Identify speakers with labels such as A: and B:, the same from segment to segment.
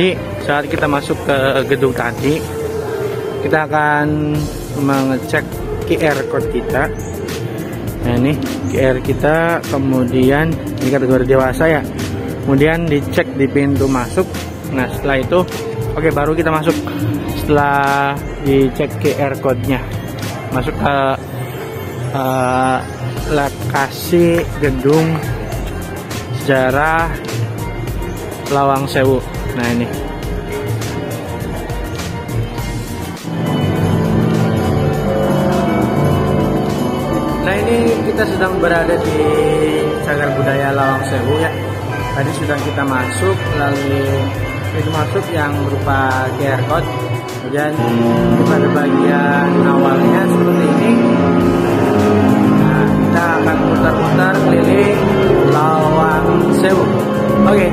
A: jadi saat kita masuk ke gedung tadi, kita akan mengecek QR code kita. Nah ini QR kita, kemudian ini kategori dewasa ya. Kemudian dicek di pintu masuk. Nah setelah itu, oke baru kita masuk. Setelah dicek QR code-nya, masuk ke uh, lokasi gedung sejarah Lawang Sewu. Nah ini. Nah ini kita sedang berada di Cagar Budaya Lawang Sewu ya. Tadi sudah kita masuk melalui pintu masuk yang berupa QR code. Kemudian pada bagian awalnya seperti ini. Nah kita akan putar-putar keliling Lawang Sewu. Oke. Okay.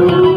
A: Jadi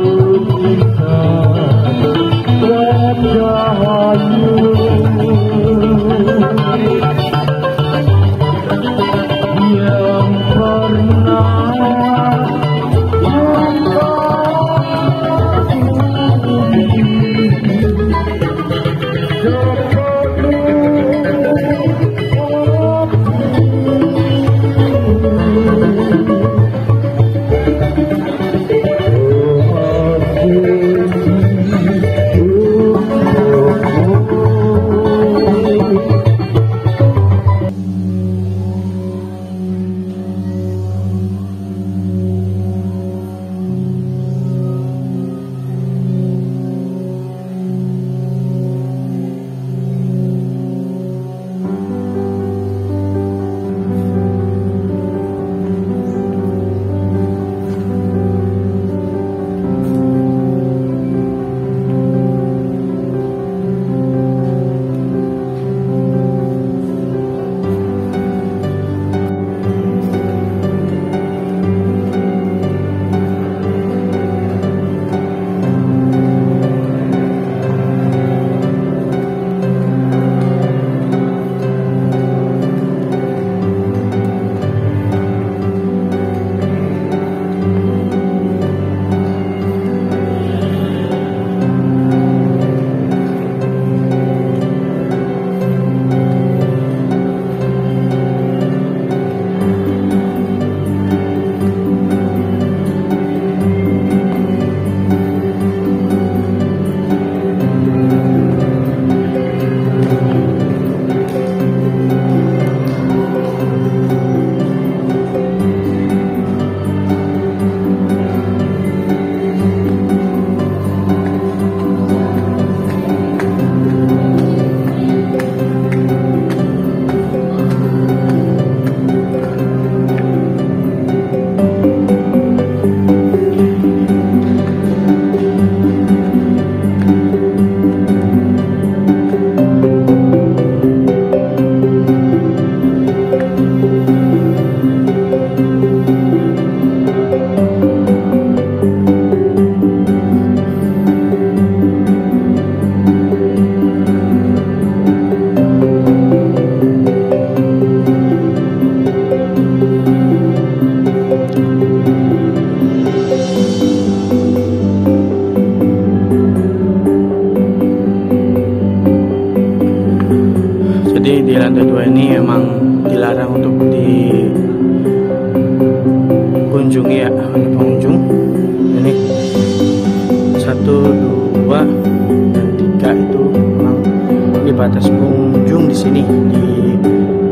A: pengunjung di sini di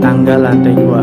A: tangga lantai dua